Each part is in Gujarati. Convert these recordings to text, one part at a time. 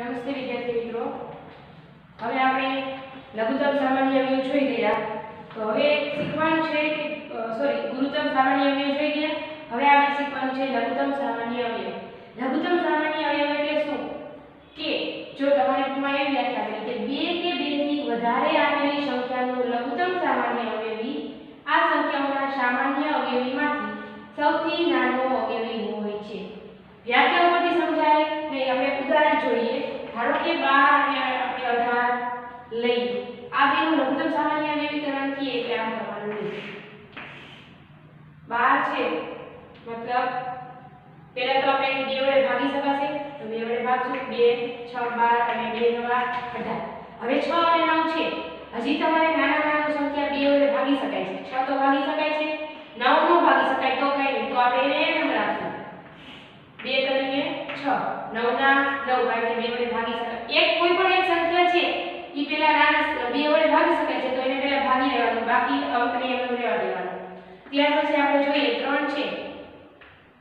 નમસ્તે વિદ્યાર્થી મિત્રો. હવે આપણે લઘુત્તમ સામાન્ય અવયવ જોઈ ગયા. તો હવે શીખવાનું છે કે સોરી ગુરુત્તમ સામાન્ય અવયવ જોઈ ગયા. હવે આપણે શીખવાનું છે લઘુત્તમ સામાન્ય અવયવ લઘુત્તમ સામાન્ય અવયવ એટલે શું? કે જો તમારે ટૂંકમાં એવી વ્યાખ્યા કરી કે બે કે બેથી વધારે આપેલી સંખ્યાનો લઘુત્તમ સામાન્ય અવયવી, આ સંખ્યાઓના સામાન્ય અવયવીમાંથી સૌથી નાનો અવયવી હોય છે. વ્યાખ્યા ઉપરથી સમજાય નહીં આપણે ઉદાહરણ જોઈએ. ધારો કે 12 અને આપણે 18 લઈ આ બેનું લઘુત્તમ સામાન્ય અવયવીકરણ કહીએ એટલે આમ કરવાનું નહીં 12 છે. મતલબ પહેલા તો આપણે 2 વડે ભાગી શકાશે. તો બે વડે ભાગશું. 2 6 12 અને 2 9 18 હવે 6 અને 9 છે. હજી તમારે નાના નાના સંખ્યા 2 વડે ભાગી શકાય છે. 6 તો ભાગી શકાય છે. 9 નો ભાગી શકાય તો કઈ નહીં. તો આપણે એને એમ રાખશું. બે તરીકે છ. નવના નવ ભાગ્યા બે વડે ભાગી શકાય. એક કોઈ પણ એક સંખ્યા છે, ઈ પેલા નાના બે વડે ભાગી શકાય છે, તો એને પેલા ભાગી લેવાનું બાકી અંકને એમ રહેવા દેવાનું. ત્યાર પછી આપણે જોઈએ, ત્રણ છે.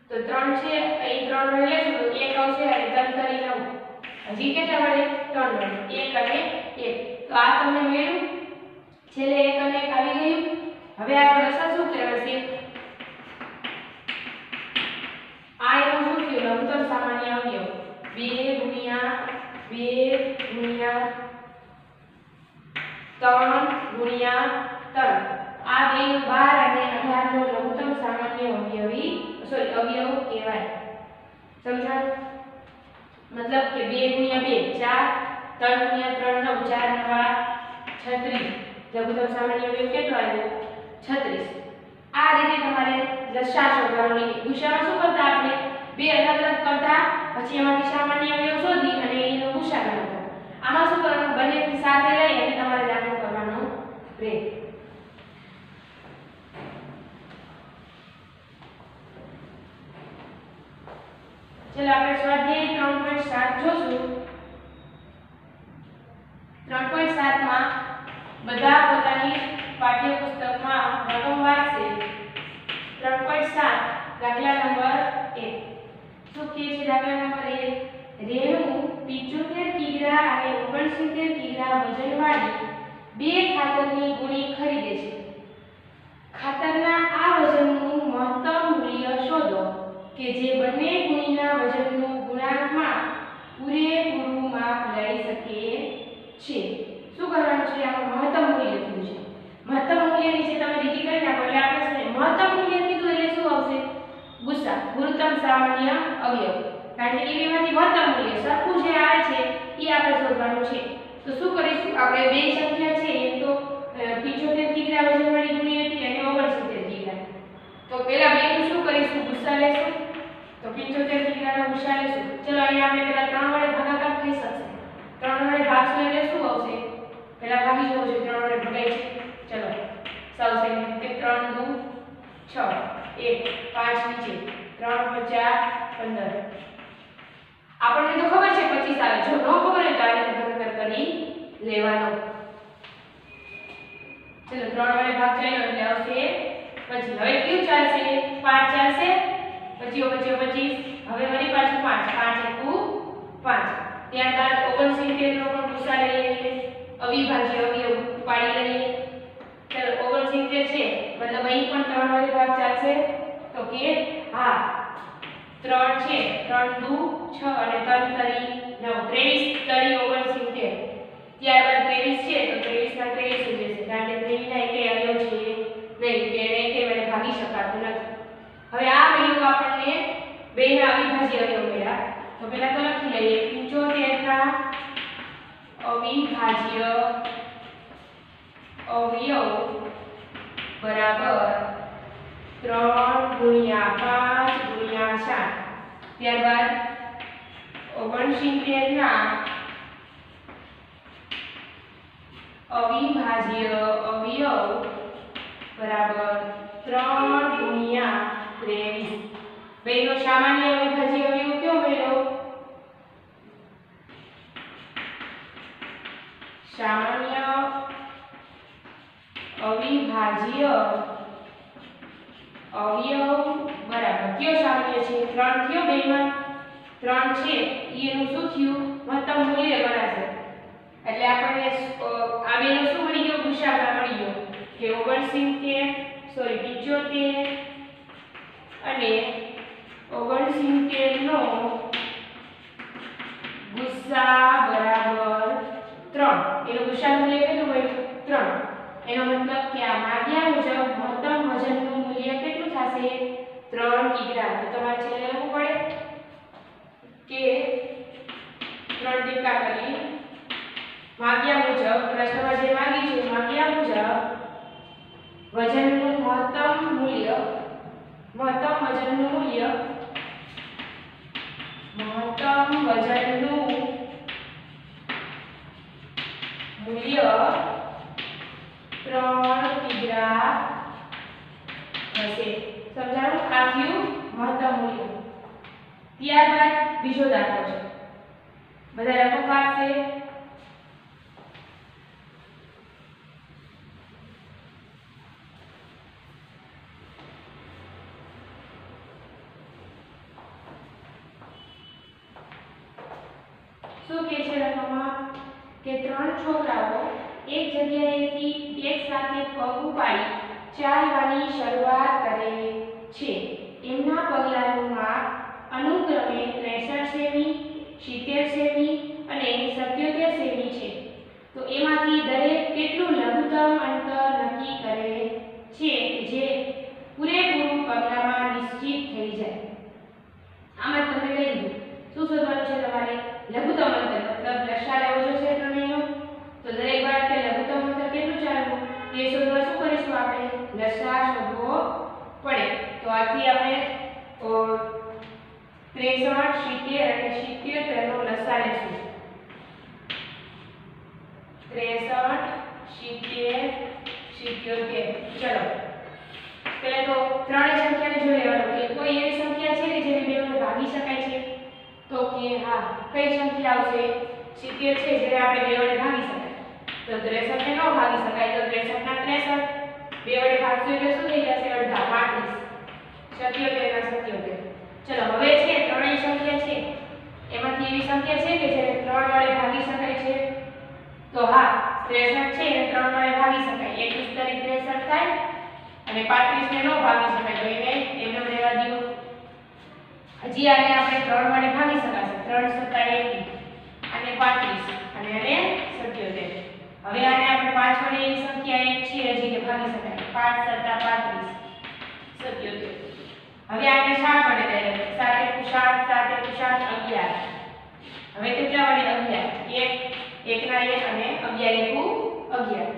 તો ત્રણ છે અહીં ત્રણ વડે લેશું તો 1 આવશે અને ત્રણ કરી લઉં હજી કેટલા વડે? ત્રણ વડે. એક અને એક. તો આ તમને મળ્યું. છેલ્લે એક અને 1 આવી ગયું. હવે આપણે રસા શું કહેવાશે? આ એનું શું થયું લઘુત્તમ સામાન્ય અવયવ બે ગુણ્યા બે ગુણ્યા ત્રણ ગુણ્યા ત્રણ આ બે બાર અને અઢાર નો લઘુત્તમ સામાન્ય અવયવી સોરી અવયવ કહેવાય સમજાય મતલબ કે બે ગુણ્યા બે ચાર ત્રણ ગુણ્યા ત્રણ નવ ચાર નવા છત્રીસ લઘુત્તમ સામાન્ય અવયવ કેટલો આવ્યો છત્રીસ આ રીતે તમારે દશા શોધવાનું છે ગુસામાં શું કરતા આપણે? બે અલગ અલગ કરતા, પછી એમાંથી સામાન્ય અવયવ શોધી અને એનો ગુસા કરવાનો આમાં શું કરવાનું? બંને સાથે લઈ અને તમારે દાખલો કરવાનો રહે ચલો, આપણે સ્વાધ્યાય ત્રણ પોઈન્ટ સાત જોશું. ત્રણ પોઈન્ટ સાતમાં બધા પોતાની પાઠ્યપુસ્તકમાં રકમ વાંચશે. ત્રણ પોઈન્ટ સાત, દાખલા નંબર એક. શું કહે છે દાખલા નંબર એક રેણુ પિચોતેર કિગ્રા અને ઓગણસિત્તેર કિગ્રા વજનવાળી બે ખાતરની ગુણી ખરીદે છે. ખાતરના આ વજનનું મહત્તમ મૂલ્ય શોધો કે જે બંને ગુણીના વજનનું ગુણાંકમાં પૂરેપૂરું માપ લઈ શકે છે. શું કરવાનું છે? આપણે મહત્તમ મૂલ્ય કીધું છે મહત્તમ મૂલ્ય નીચે તમે લીટી કરી નાખો એટલે આપણે શું મહત્તમ મૂલ્ય કીધું એટલે શું આવશે ગુસ્સા ગુરુત્તમ સામાન્ય અવયવ. કારણ કે એમાંથી મહત્તમ મૂલ્ય સરખું જે આવે છે, એ આપણે શોધવાનું છે. તો શું કરીશું? આપણે બે સંખ્યા છે, એક તો પિચોતેર કિગ્રા વજનવાળી ગુણી હતી અને ઓગણસિત્તેર કિગ્રા. તો પહેલા બેનું શું કરીશું? ગુસ્સા લેશું. તો પિચોતેર કિગ્રાનો ગુસ્સા લેશું. ચલો, અહીંયા આપણે પહેલા ત્રણ વડે ભાગાકાર થઈ શકશે. ત્રણ વડે ભાગશું એટલે શું આવશે? પહેલા ભાગી જવું છે, ત્રણ વડે ભગાય છે ચલો સૌસે કે ત્રણ, દુ, છ. એક, પાંચ નીચે. ત્રણ પચાસ પંદર. આપણને તો ખબર છે પચીસ આવે. જો ન ખબર હોય તો આ રીતે ભાગાકાર કરી લેવાનો. ચલો, ત્રણ વડે ભાગ ચાલ્યો એટલે આવશે પછી હવે કયું ચાલશે? પાંચ ચાલશે? પછી પછી પચીસ. હવે વળી પાછું પાંચ. પાંચ એકુ પાંચ. ત્યારબાદ ઓગણસિત્તેર નો પણ ગુસા લઈ લઈએ. અવિભાજ્ય અવયવ પાડી લઈએ. ઓગણસિત્તેર છે, મતલબ અહીં પણ ત્રણ વડે ભાગ ચાલશે. તો કે હા, ત્રણ છે, ત્રણ દુ, છ અને ત્રણ તરી નવ. ત્રેવીસ તરી ઓગણસિત્તેર ત્યારબાદ ત્રેવીસ છે, તો ત્રેવીસ ના ત્રેવીસ જ જશે કારણ કે ત્રેવીસ એકે આવ્યો છે, નહીં કે એકે વડે ભાગી શકાતું નથી. હવે આ વેલ્યુ આપણને બે ના અવિભાજ્ય અવયવ મળ્યા. તો પહેલા તો લખી લઈએ. 75 ના અવિભાજ્ય અવયવ બરાબર ત્રણ ગુણ્યા પાંચ ગુણ્યા સાત. ત્યારબાદ ઓગણસિત્તેર ના અવિભાજ્ય અવયવ બરાબર ત્રણ ગુણ્યા ત્રેવીસ. બેનો સામાન્ય અવિભાજ્ય અવયવ કયો મેળવો સામાન્ય અવિભાજ્ય અવયવ બરાબર. કયો સામાન્ય છે? ત્રણ થયો બેમાં? ત્રણ છે. એનું શું થયું? મહત્તમ મૂલ્ય ગણાશે એટલે આપણને અ, આ બેનો શું મળી ગયો? ગુસાઅ મળી ગયો. કે ઓગણસિત્તેર સોરી પિંચોતેર અને ઓગણસિત્તેર નો ગુસ્સા બરાબર ત્રણ. એનું ગુસ્સા મૂલ્ય કેટલું મળ્યું? ત્રણ. એનો મતલબ કે આ માગ્યા મુજબ મહત્તમ વજનનું મૂલ્ય કેટલું થશે? ત્રણ કિગ્રા તો તમારે છેલ્લે લખવું પડે કે ત્રણ ટીકા કરી માગ્યા મુજબ, પ્રશ્નમાં જે માંગી છે, માગ્યા મુજબ વજનનું મહત્તમ મૂલ્ય, મહત્તમ વજનનું મૂલ્ય, મહત્તમ વજનનું મૂલ્ય ત્રણ કિગ્રા હશે સમજાણું આ થયું મહત્તમ મૂલ્ય ત્યારબાદ બીજો દાખલો છે. બધા લખો પાકશે શું કહે છે રકમમાં કે ત્રણ છોકરાઓ એક જગ્યાએથી એક સાથે પગ ઉપાડી ચાલવાની શરૂઆત કરે છે એમના પગલાંનું માપ અનુક્રમે ત્રેસઠ સેમી સિત્તેર સેમી અને સત્યોતેર સેમી છે તો એમાંથી દરેક કેટલું લઘુત્તમ અંતર નક્કી કરે છે કે જે પૂરેપૂરું પગલામાં નિશ્ચિત થઈ જાય આમાં તમને કહી દીધું શું શોધવાનું છે તમારે લઘુત્તમ અંતર મતલબ લસા લેવો જોશે ત્રણેયનો તો દરેક બાળકે લઘુત્તમ અંતર કેટલું ચાલવું તે શોધવા શું કરીશું આપણે? લસા શોધવો પડે. તો આથી આપણે ત્રેસઠ, સિત્તેર અને સિત્તેર નો લસા લેશું ત્રેસઠ, સિત્તેર, સિત્યોતેર. ચલો. પહેલા તો ત્રણેય સંખ્યાને જોઈ લેવાનું કે કોઈ એવી સંખ્યા છે કે જેને બેવડે ભાગી શકાય છે? તો કે હા, કઈ સંખ્યા આવશે? સિત્તેર છે, જેને આપણે બે વડે ભાગી શકાય. તો 63 ને ભાગી શકાય. તો 63 ના 63 બે વડે ભાગશું એટલે શું થઈ જશે? અડધા 35 77 ના 77 ચલો, હવે છે, ત્રણેય સંખ્યા છે. એમાંથી એવી સંખ્યા છે કે જેને ત્રણ વડે ભાગી શકાય છે. તો હા 63 છે એને ત્રણ વડે ભાગી શકાય. 21 તરી 63 થાય અને 35 ને ન ભાગી શકાય. તો એને એમને રહેવા દો હજી આને આપણે ત્રણ વડે ભાગી શકાશે. ત્રણ સત્તા એકી અને પાંત્રીસ. અને આને સત્યોતેર. હવે આને આપણે પાંચ વડે સંખ્યા એક છે હજી કે ભાગી શકાય. પાંચ સત્તા પાંત્રીસ. સત્યોતેર. હવે આને સાત વડે ડાયરેક્ટ સાત એકુ સાત સાત એકુ સાત અગિયાર. હવે કેટલા વડે અગિયાર? એક એકના એક અને અગિયાર એકુ અગિયાર.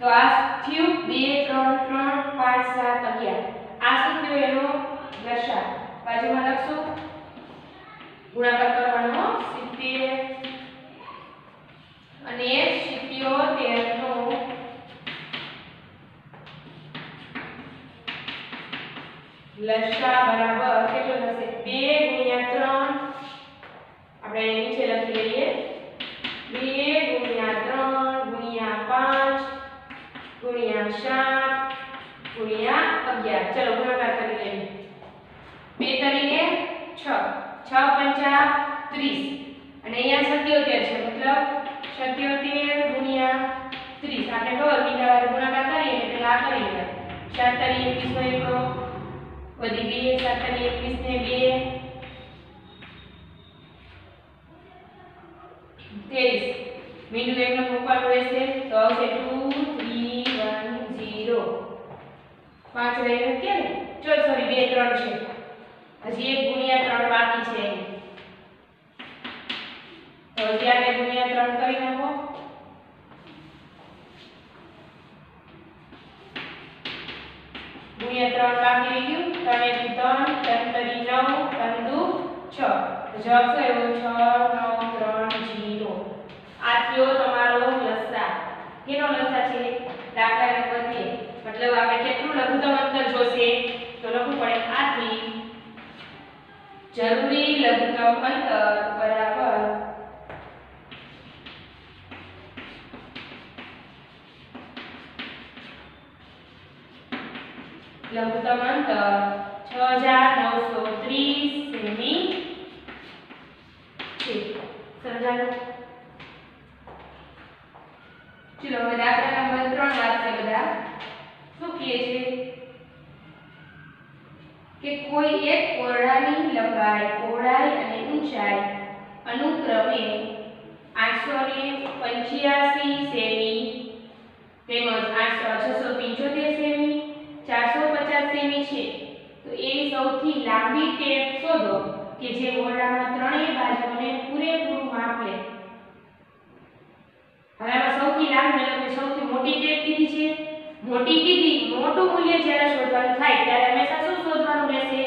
તો આ થયું? બે ત્રણ ત્રણ પાંચ સાત અગિયાર. આ શું થયું એનો લસા બાજુમાં લખશું. ગુણાકાર કરવાનો સિત્તેર અને સિત્યોતેર નો લસા બરાબર કેટલો થશે? બે ગુણ્યા ત્રણ. આપણે નીચે લખી લઈએ. બે ગુણ્યા ત્રણ ગુણ્યા પાંચ ગુણ્યા સાત ગુણ્યા અગિયાર. ચલો ગુણાકાર કરી લઈએ. બે તરીકે છ. છ પંચા ત્રીસ. અને અહીંયા સત્યોતેર છે, મતલબ સત્યોતેર ગુણ્યા ત્રીસ. આપણે ખબર? મીંડાવાર ગુણાકાર કરીએ એટલે આ કરી લેવાય. એકવીસ નો એકડો વધી બે સાત તરી બે. ત્રેવીસ. મીંડું એકનો મૂકવાનું રહેશે તો આવશે ટુ, થ્રી, વન, ઝીરો. પાંચ રહી નથી ને સોરી બે, ત્રણ છે. હજી એક ગુણ્યા ત્રણ બાકી છે. તો આને ગુણ્યા ત્રણ કરી નાખો. ગુણ્યા ત્રણ બાકી રહી ગયું. ત્રણ ત્રણ ત્રણ તરી નવ, ત્રણ દુ છ. જવાબ શું છ, નવ, ત્રણ, જીરો. આ થયો તમારો લસા. કેનો લસા છે? દાખલા નંબર બે. મતલબ આપણે કેટલું લઘુત્તમ અંતર જોશે? તો લખવું પડે આથી. જરૂરી લઘુત્તમ અંતર બરાબર લઘુત્તમ અંતર છ હજાર નવસો ત્રીસ સેમી છે સમજાયું ચલો હવે દાખલા નંબર ત્રણ વાંચશે બધા શું કહે છે કે કોઈ એક ઓરડાની લંબાઈ પહોળાઈ અને ઊંચાઈ અનુક્રમે આઠસો ને પંચ્યાસી સેમી તેમજ આઠસો છસો પંચોતેર સેમી પચાસ સેમી છે. તો એવી સૌથી લાંબી ટેપ શોધો કે જે ઓરડાના ત્રણેય બાજુઓને પૂરેપૂરું માપ લે. હવે આમાં સૌથી લાંબી એટલે સૌથી મોટી ટેપ કીધી છે. મોટી કીધી મોટું મૂલ્ય જ્યારે શોધવાનું થાય ત્યારે હંમેશા શું શોધવાનું રહેશે?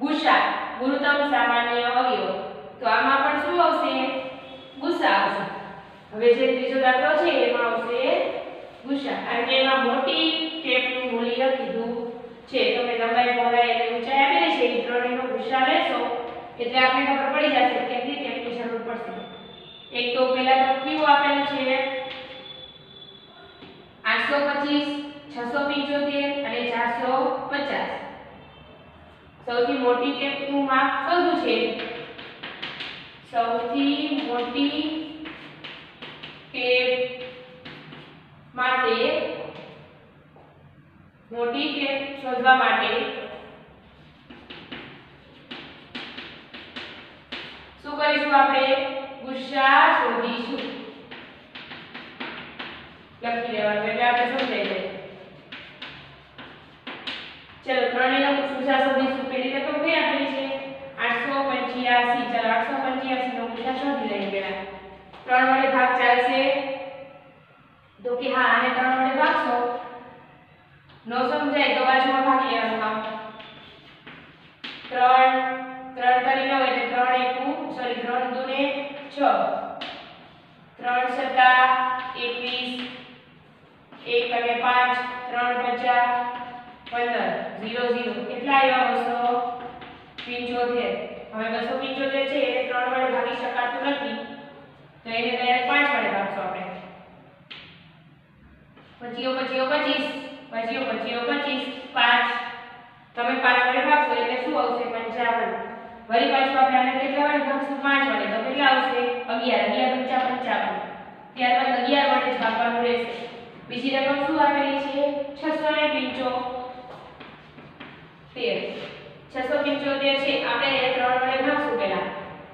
ગુસા ગુરુતમ સામાન્ય અવયવ. તો આમાં પણ શું આવશે? ગુસા આવશે. હવે જે ત્રીજો દાખલો છે એમાં આવશે ગુસા કે એમાં મોટી ટેપનું મૂલ્ય કીધું છે તમે લંબાઈ પહોળાઈ અને ઊંચાઈ આપેલી છે એ ત્રણેયનો ગુસા લેશો, એટલે આપણે ખબર પડી જશે કે કેટલી ટેપની જરૂર પડશે. એક તો પહેલા તો ક્યુ આપેલું છે 825 675 અને 450 સૌથી મોટી ટેપનું માપ કયું છે? સૌથી મોટી ટેપ માટે મોટી છે, શોધવા માટે. શું કરીશું આપણે? ગુસ્સા શોધીશું. લખી લેવાનું, એટલે આપણે સમજાઈ જાય? ચલો, ત્રણેયનો ગુસ્સા શોધીશું. પેલી રકમ કઈ આપેલી છે? આઠસો પંચ્યાસી. ચલો, આઠસો પંચ્યાસી નો ગુસ્સા શોધી લઈએ પેલા ત્રણ વડે ભાગ ચાલશે. તો કે હા આને ત્રણ વડે ભાગશો. નો સમજાય તો બાજુમાં ભાગી લેવાનું કામ. 3 3 કરી લો એટલે 3 એકુ સોરી 3 દુને 6 3 સત્તા 21 1 અને પાંચ, ત્રણ પચાસ 15 ઝીરો ઝીરો. કેટલા આવ્યા 275 હવે 275 છે, એને ત્રણ વડે ભાગી શકાતું નથી. તો એને ત્યારે 5 વડે ભાગશું આપણે. પછીઓ પછીઓ 25 પછી પછી પચીસ, પાંચ. તમે પાંચ વડે ભાગશો એટલે શું આવશે? પંચાવન. વળી પાછું આપણે આને કેટલા વડે ભાગશું? પાંચ વડે. તો કેટલા આવશે? અગિયાર. અગિયાર પંચા પંચાવન. ત્યારબાદ અગિયાર વડે ભાગવાનું રહેશે. બીજી રકમ શું આપેલી છે? છસો ને પીંચો તેર છસો પંચોતેર છે. આપણે એને ત્રણ વડે ભાગશું પહેલાં.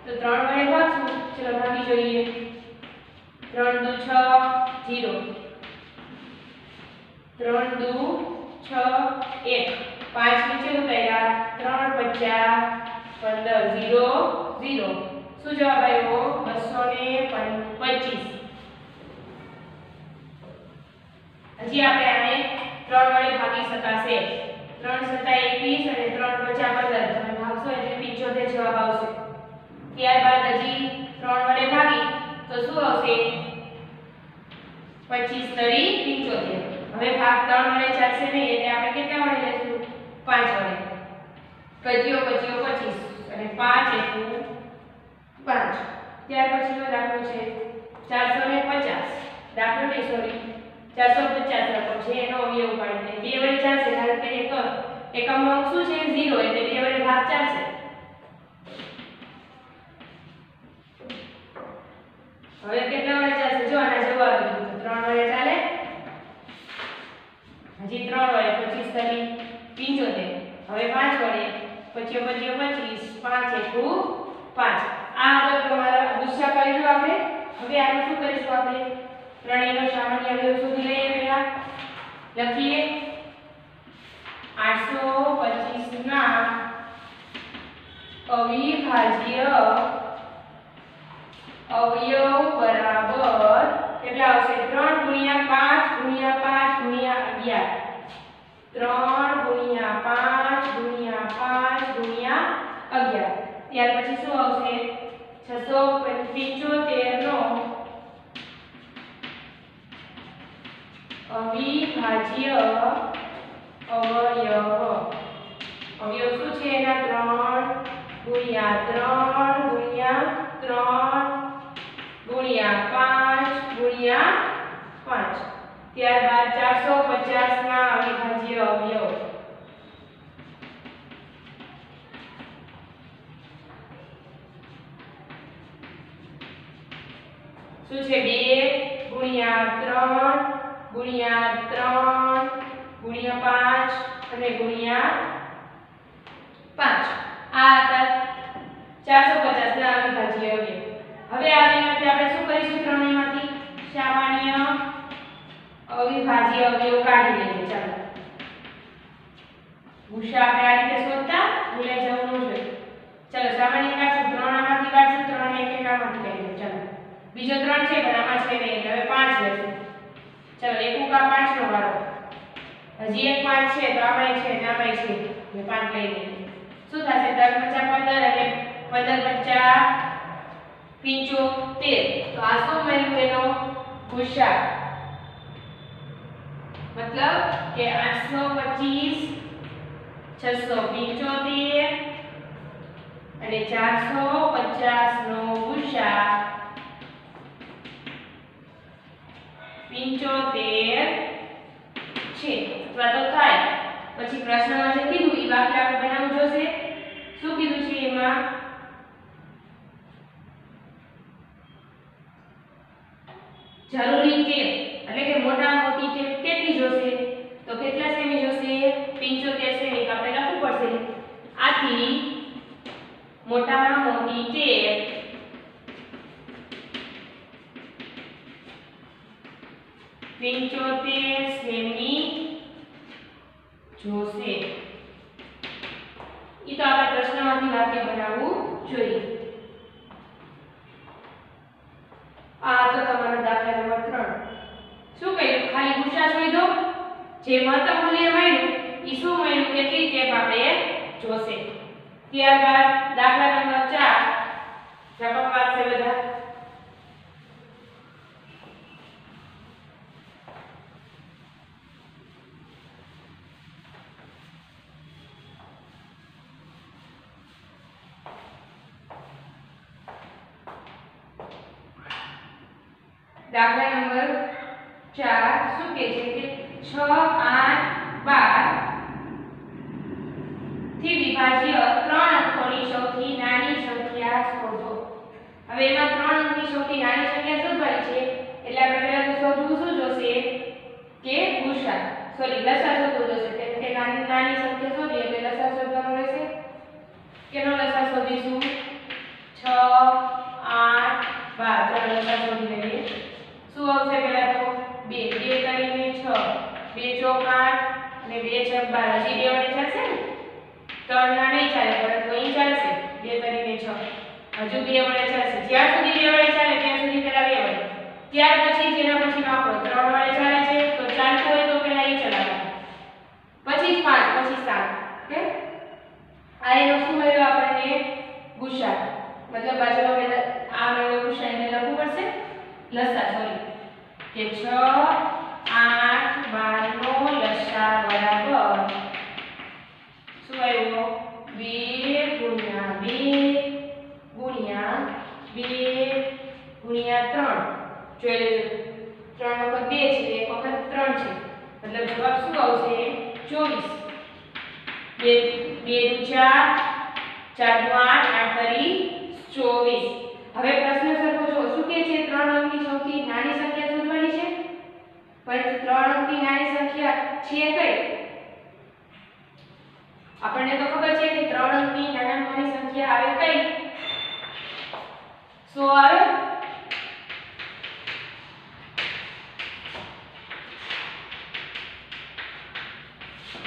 તો ત્રણ વડે ભાગશું. ચલો ભાગી જોઈએ. ત્રણ દુ છ, જીરો. ત્રણ, દુ, છ, એક. પાંચ નીચે ઉતાર્યા ત્રણ પચાસ પંદર. Zero zero. શું જવાબ આવ્યો? બસો ને પચીસ. હજી આપણે આને ત્રણ વડે ભાગી શકાશે. ત્રણ સત્તા એકવીસ અને ત્રણ પચાસ પંદર. તમે ભાગશો એટલે પિંચોતેર જવાબ આવશે. ત્યારબાદ હજી ત્રણ વડે ભાગી. તો શું આવશે? પચીસ તરી પંચોતેર. હવે ભાગ ત્રણ વડે ચાલશે નહીં, એટલે આપણે કેટલા વડે લેશું 5 વડે. પચીઓ પચીઓ પચીસ. અને પાંચ એકુ પાંચ. ત્યાર પછીનો દાખલો છે ચારસો ને પચાસ. દાખલો નહીં સોરી ચારસો પચાસ રકમ છે એનો અવયવ પાડી દે બે વડે ચાલશે. કારણ કે એક એકમનો અંક શું છે? ઝીરો એટલે બે વડે ભાગ ચાલશે. હવે કેટલા વડે ચાલશે જો આના જવાબ દીધું તો ત્રણ વડે ચાલે હજી ત્રણ વડે પચીસ તરી પંચોતેર. હવે પાંચ વડે પચીઓ પચીઓ પચીસ, પાંચ એક પાંચ. આ આગળ તમારા ગુસ્સા કરી આપણે. હવે આનું શું કરીશું આપણે? ત્રણેયનો સામાન્ય અવયવ શોધી લઈએ પહેલા. લખીએ. આઠસો પચીસ ના અવિભાજ્ય અવયવ બરાબર કેટલા આવશે? ત્રણ ગુણ્યા પાંચ ગુણ્યા પાંચ ગુણ્યા અગિયાર. ત્રણ ગુણ્યા પાંચ ગુણ્યા પાંચ ગુણ્યા અગિયાર. ત્યાર પછી શું આવશે? છસો પંચોતેર નો અવિભાજ્ય અવયવ. અવયવ શું છે? એના ત્રણ ગુણ્યા ત્રણ ગુણ્યા ત્રણ ગુણ્યા પાંચ ગુણ્યા પાંચ ત્યારબાદ ચારસો પચાસ ના અવિભાજ્ય અવયવ શું છે બે? ગુણ્યા ત્રણ ગુણ્યા ત્રણ, ગુણ્યા પાંચ અને ગુણ્યા પાંચ. આ હતા ચારસો પચાસ ના અવિભાજ્ય અવયવ હવે આ આપણે શું કરીશું ત્રણેયમાંથી? સામાન્ય અવિભાજ્ય અવયવ કાઢી લઈએ ચાલો. ભૂષા આપણે આ રીતે શોધતા, ભૂલાઈ જવું ન જોઈએ. ચાલો, સામાન્ય કાઢશું, ત્રણ આમાંથી કાઢશું, ત્રણ એક એક આમાંથી કાઢીએ ચાલો. બીજો ત્રણ છે, પણ આમાં છે નહીં, હવે પાંચ લેશું ચાલો, એક ઉકા પાંચ નો વારો. હજી એક પાંચ છે, તો આમાંય છે ને આમાંય છે. એટલે પાંચ લઈ લઈએ. શું થશે? દસ પચાસ પંદર અને પંદર પચાસ પિંચોતેર. તો આ શું મળ્યું એનો? ભૂસા મતલબ કે આઠસો પચીસ છસો પિંચોતેર અને ચારસો પચાસ નો ગુસા 75 છે અથવા તો થાય. પછી પ્રશ્નમાં જે કીધું એ વાક્ય આપણે બનાવવું જોશે. શું કીધું છે એમાં? જરૂરી ટેપ એટલે કે મોટા મોટી ટેપ કેટલી જોશે? તો કેટલા સેમી જોશે? 75 સેમી આપણે લખવું પડશે. આથી મોટામાં મોટી ટેપ પંચોતેર સેમી જોશે. એ તો આપણે પ્રશ્નમાંથી વાક્ય બનાવવું જોઈએ. આ તો તમારો દાખલા નંબર ત્રણ. શું કહ્યું ખાલી ગુસ્સા દો. જે મહત્તમ મૂલ્ય મળ્યું એ શું મળ્યું? કેટલી ટેપ આપણે જોશે. ત્યારબાદ દાખલા નંબર ચાર. જવાબ વાંચશે બધા. દાખલા નંબર ચાર, શું કે છે કે છ, આઠ, બારથી વિભાજ્ય ત્રણ અંકોની સૌથી નાની સંખ્યા શોધો. હવે એમાં ત્રણ અંકની નાની સંખ્યા શોધવાની છે એટલે આપણે પહેલા તો શોધવું શું જોશે કે ગુસા સોરી લસા શોધવું જોશે કેમ કે નાની નાની સંખ્યા શોધીએ એટલે લસા શોધવાનું રહેશે કેનો લસા શોધીશું છ આઠ બાર ચાલો લસા શોધી લઈએ શું આવશે પહેલા તો બે બે કરીને છ બે ચોક આઠ અને બે છક બાર હજી બે વડે ચાલશે ને ત્રણ ના નહીં ચાલે પરંતુ અહીં ચાલશે બે તરીકે છ હજુ બે વડે ચાલશે જ્યાં સુધી બે વડે ચાલે ત્યાં સુધી પહેલા બે વડે ત્યાર પછી જેના પછી આંકડો ત્રણ વડે ચાલે છે તો ચાલતું હોય તો પહેલા એ ચલાવવાનું પછી જ પાંચ પછી સાત ઓકે આ એનો શું મળ્યો આપણને ગુસા મતલબ બાજુમાં પહેલા આ મળ્યો ગુસા એને લખવું પડશે લસા સોરી કે છ આઠ બાર નો લસા બરાબર શું આવ્યો બે ગુણ્યા બે ગુણ્યા બે ગુણ્યા ત્રણ જોઈ લેજો ત્રણ વખત બે છે એક વખત ત્રણ છે મતલબ જવાબ શું આવશે ચોવીસ બે બે દુ ચાર ચાર દુ આઠ આઠ તરી ચોવીસ હવે પ્રશ્ન સરખો જો શું કે છે ત્રણ અંકની સૌથી નાની સંખ્યા શોધવાની છે પણ ત્રણ અંકની નાની સંખ્યા કઈ આપણને તો ખબર છે કે ત્રણ અંકની નાનામાં નાની સંખ્યા આવે કઈ? સો આવે?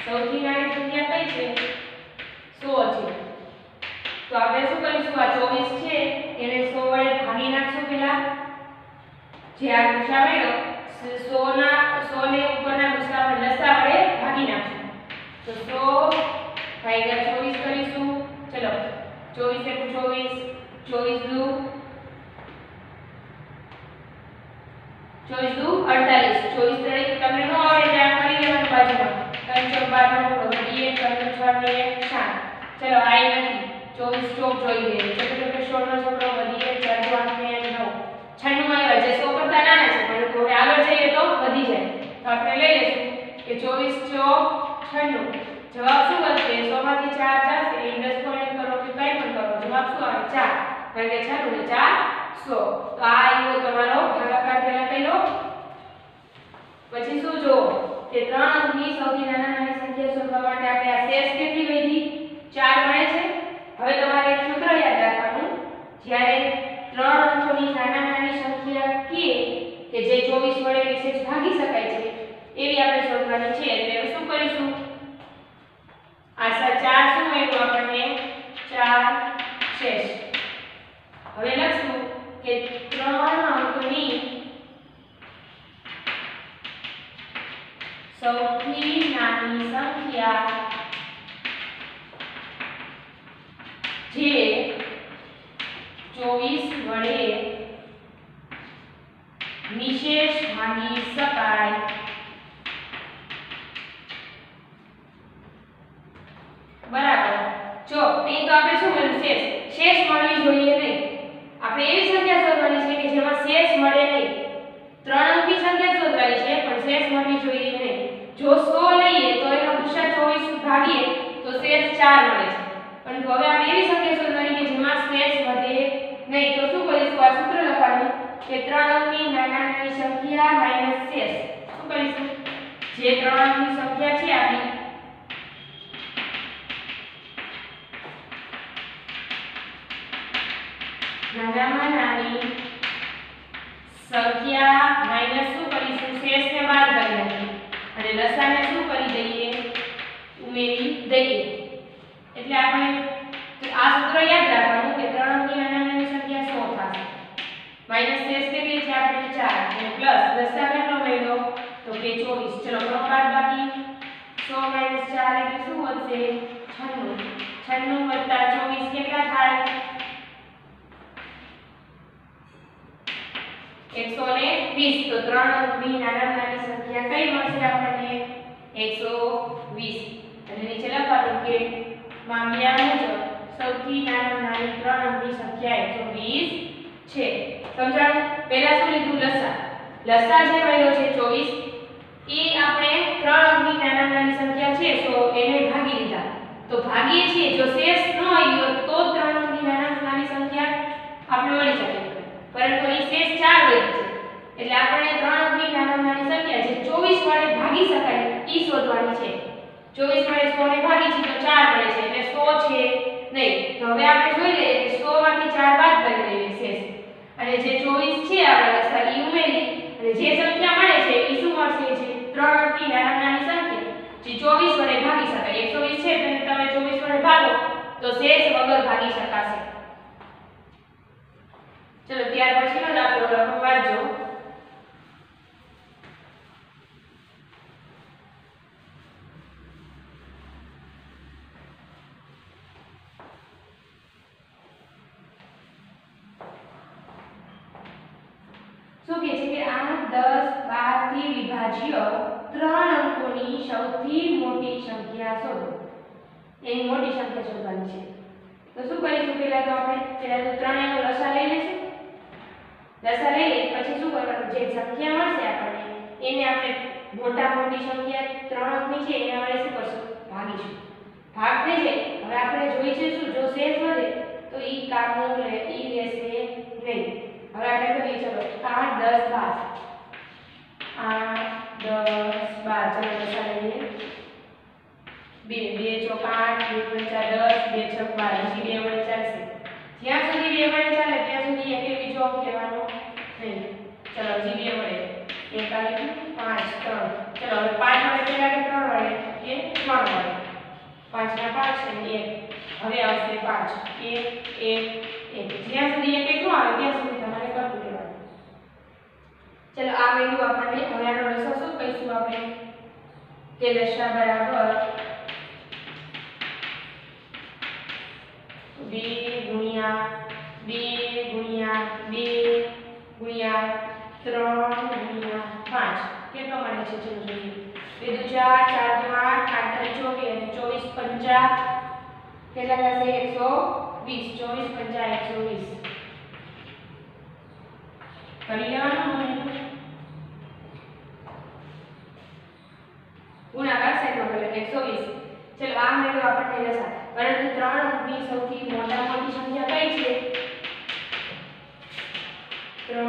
સૌથી નાની સંખ્યા કઈ છે? સો છે. તો આપણે શું કરીશું? આ 24 છે, એને 100 વડે ભાગી નાખશું પહેલા જે આ ગુસા મળ્યો 100 ના 100 ને ઉપરના ગુસા વડે લસા વડે ભાગી નાખશું તો 100 ભાગ્યા 24 કરીશું ચલો 24 એક 24 24 દુ 24 દુ 48 24 તરીકે તમને ન આવડે ત્યાં કરી લેવાનું બાજુમાં ત્રણ ચોક બાર નો ઉડો વધી એક ત્રણ છ ને એક સાત ચલો આઈ નથી ચોવીસ ચોક જોઈ લઈએ ચોકે ચોકે સોળ નો છોકરો વધી એક ચાર દુ આઠ ને એક નવ છન્નું આવ્યા જે સો કરતા નાના છે પરંતુ હવે આગળ જઈએ તો વધી જાય તો આપણે લઈ લઈશું કે ચોવીસ ચોક છન્નું જવાબ શું બનશે સો માંથી ચાર જશે એ દસ પોઈન્ટ કરો કે કઈ પણ કરો જવાબ શું આવે ચાર કારણ કે છન્નું ને ચાર સો. તો આ આવ્યો તમારો પછી શું જો કે ત્રણ અંકની સૌથી નાના નાની સંખ્યા શોધવા માટે આપણે આ શેષ કેટલી વધી? 4 મળે છે. હવે તમારે એક સૂત્ર યાદ રાખવાનું. જ્યારે ત્રણ અંકોની નાના નાની સંખ્યા કે કે જે 24 વડે વિશેષ ભાગી શકાય છે, એવી આપણે શોધવાની છે. એટલે શું કરીશું? આ સા- ચાર શું મળ્યું આપણને? ચાર શેષ હવે લખશું કે ત્રણ અંકની સૌથી નાની સંખ્યા જે ચોવીસ વડે નિશેષ ભાગી શકાય. બરાબર. જો, અહીં તો આપણે શું કર્યું? શેષ. શેષ મળવી જોઈએ નહીં આપણે એવી સંખ્યા શોધવાની છે કે જેમાં શેષ મળે નહીં. ત્રણ અંકી સંખ્યા શોધવાની છે, પણ શેષ મળવી જોઈએ નહીં. જો 100 લઈએ, તો એનો ગુસા 24 ભાગીએ, તો શેષ 4 મળે છે. પરંતુ હવે આપણે એવી સંખ્યા શોધવાની કે જેમાં શેષ વધે નહીં, તો શું કરીશું? આ સૂત્ર લખવાનું કે ત્રણ અંકની નાના નાની સંખ્યા માઇનસ શેષ. શું કરીશું? જે ત્રણ અંકની સંખ્યા છે આપણી, નાનામાં નાની સંખ્યા માઇનસ શું કરીશું શેષને બાદ કરી નાખીએ અને લસાને શું કરી દઈએ ઉમેરી દઈએ એટલે આપણે આ સૂત્ર યાદ રાખવાનું કે ત્રણ અંકની નાના નાની સંખ્યા 100 થશે. માઇનસ શેષ કેટલી છે, આપણે 4 અને પ્લસ લસા કેટલો મળ્યો તો કે 24 ચલો, ત્રણ બાદ બાકી. 100 માઇનસ 4 એટલે શું વધશે? 96 96 વત્તા 24 કેટલા થાય? એકસો ને વીસ. તો ત્રણ અંકની નાના નાની સંખ્યા કઈ મળશે આપણને? એકસો વીસ. અને નીચે લખવાનું કે માંગ્યા મુજબ સૌથી નાના નાની ત્રણ અંકની સંખ્યા એકસો વીસ છે. સમજાણું? પહેલા શું લીધું? લસા. લસા જે મળ્યો છે ચોવીસ, એ આપણે ત્રણ અંકની નાના નાની સંખ્યા છે, તો એને ભાગી લીધા. તો ભાગીએ છીએ. જો શેષ ન આવ્યો, તો ત્રણ અંકની નાના નાની સંખ્યા આપણે મળી શકે. પરંતુ અહીં શેષ 4 હોય છે એટલે આપણે ત્રણ અંકની નાનામાં નાની સંખ્યા જે 24 વડે ભાગી શકાય એ શોધવાની છે. 24 વડે 100 ને ભાગી છે તો 4 મળે છે. એટલે 100 છે નહીં. તો હવે આપણે જોઈ લઈએ કે 100 માંથી 4 બાદ કરી દઈએ શેષ. અને જે 24 છે આપણે લસાઅ ઉમેરી અને જે સંખ્યા મળે છે એ શું મળશે? છે ત્રણ અંકની નાનામાં નાની સંખ્યા. જે 24 વડે ભાગી શકાય. 120 છે એટલે તમે 24 વડે ભાગો તો શેષ વગર ભાગી શકાશે. ચલો ત્યાર પછીનો દાખલો લખો. વાંચજો શું દસ બારથી કે 8 10 12 થી વિભાજ્ય ત્રણ અંકોની સૌથી મોટી સંખ્યા શોધો. એની મોટી સંખ્યા શોધવાની છે. તો શું કરીશું પહેલાં તો આપણે? પહેલાં તો ત્રણેયનો લસા લઈ લઈશું. લસા લઈ લઈ પછી શું કરવાનું? જે સંખ્યા મળશે આપણને, એને આપણે મોટા મોટી સંખ્યા ત્રણ અંકની છે, એને આપણે શું કરશું? ભાગીશું. ભાગ થઈ જાય. હવે આપણે જોઈ છે શું જો શેષ વધે તો એ કામનું લે એ રહેશે નહીં. હવે આપણે કરીએ ચલો. 8 10 12 8 10 12 ચલો લસા લઈએ. બે બે, ચોક આઠ, બે પંચા દસ, બે છક બાર. હજી બે વડે ચાલશે જ્યાં સુધી બે વડે ચાલે, ત્યાં સુધી એક એવી અંક લેવાનો નહીં. ચલો, હજી બે વડે. એક આવી પાંચ, ત્રણ. ચલો, હવે પાંચ વડે પહેલા કે ત્રણ વડે? કે ત્રણ વડે. પાંચ ના 5 અને એક. હવે આવશે પાંચ. એક એક એક. જ્યાં સુધી એક એક આવે, ત્યાં સુધી ચલો, આ મેળવું આપણને હવે આનો લસા શું કહીશું આપણે કે લસા બરાબર બે ગુણ્યા બે ગુણ્યા બે ગુણ્યા ત્રણ ગુણ્યા પાંચ. કેટલો મળે છે ચલો જોઈએ. બે દુ ચાર ચાર દુ આઠ આઠ તરી ચોવીસ, અને ચોવીસ પંચા કેટલા થશે? એકસો વીસ. ચોવીસ પંચા એકસો વીસ. કરી લેવાનું? ગુણાકાર સાઈડમાં એટલે 120 ચલો, આ મેળવ્યો આપણને લસા પરંતુ 3 સૌથી મોટા મોટી સંખ્યા કઈ છે? 3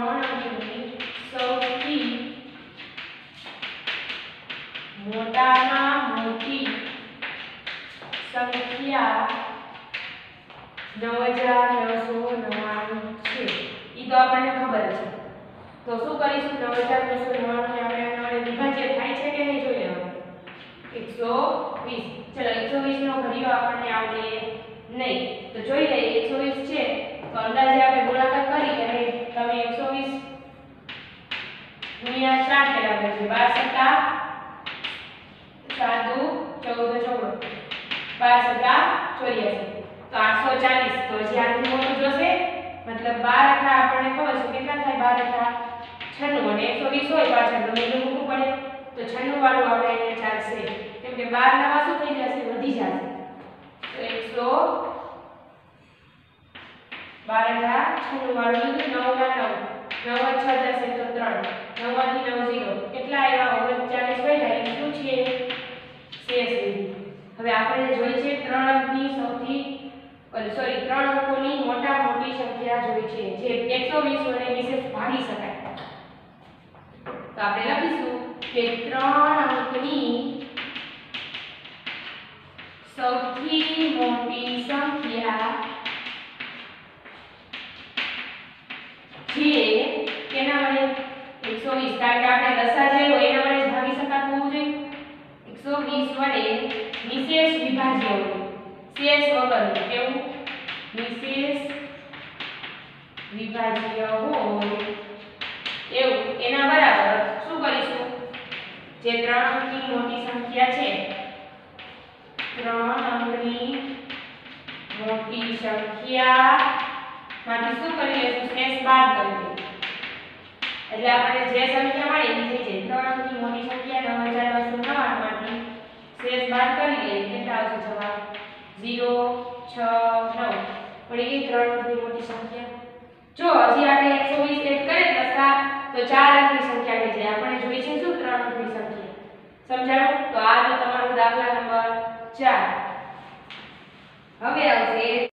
સૌથી મોટામાં મોટી સંખ્યા 9999 છે. ઈ તો આપણને ખબર છે. તો શું કરીશું? 9999 ને આપણે વિભાજ્ય થાય છે કે નહીં જોઈએ? 120 ચલો 120 નો ઘડીઓ આપણને આવડે નહીં. તો જોઈ લઈએ 120 છે. તો અંદાજે આપણે ગુણાકાર કરી અને તમે 120 ગુણ્યા 7 બરાબર છે 12 સત્તા 7 14 14 12 સત્તા 84 તો 840 તો જે આનું મોટું જોશે મતલબ 12 આઠા આપણને ખબર છે, કેટલા થાય? 12 આઠા 96 અને 120 હોય પાછળ તો મેં મૂકવું પડે. તો છન્નું વાળું આપણે અહીંયા ચાલશે. કેમ કે બાર નવા શું થઈ જશે, વધી જશે. તો એકસો બાર અઠા છન્નું વાળું લીધું નવ ના નવ. નવ છ જશે તો ત્રણ. નવમાંથી નવ ઝીરો. કેટલા આવ્યા? ઓગણચાલીસ વધ્યા શું છે? શેષ હવે આપણે જોઈ છે, ત્રણ સૌથી સોરી, ત્રણ મોટા મોટી સંખ્યા જોઈ છે. જે એકસો વીસ વડે વિશેષ ભાગી શકાય. તો આપણે લખીશું. કે ત્રણ અંકની સૌથી મોટી સંખ્યા જે કેના વડે? એકસો વીસ. કારણ કે આપણે લસા જે હોય એના વડે ભાગી શકાતું હોવું જોઈએ. એકસો વીસ વડે નિશેષ વિભાજ્ય. શેષ વગર કેવું? નિશેષ વિભાજ્ય હોય. એવું. એના બરાબર જે ત્રણ અંકની મોટી સંખ્યા છે, ત્રણ અંકની મોટી સંખ્યા માંથી શું કરી લેશું શેષ બાદ કરી દે એટલે આપણે જે સંખ્યા મળે એ થઈ જાય ત્રણ અંકની મોટી સંખ્યા, નવ હજાર બસો નવ્વાણું માંથી શેષ બાદ કરી લઈએ. કેટલા આવશે જવાબ? ઝીરો, છ, નવ. પડી ગઈ ત્રણ અંકની મોટી સંખ્યા. જો હજી આપણે એકસો વીસ એડ કરીએ સાત, તો ચાર અંકની સંખ્યા થઈ જાય આપણે જોઈ છે શું ત્રણ અંકની સંખ્યા સમજાયું? તો આ જો તમારો દાખલા નંબર ચાર. હવે આવશે.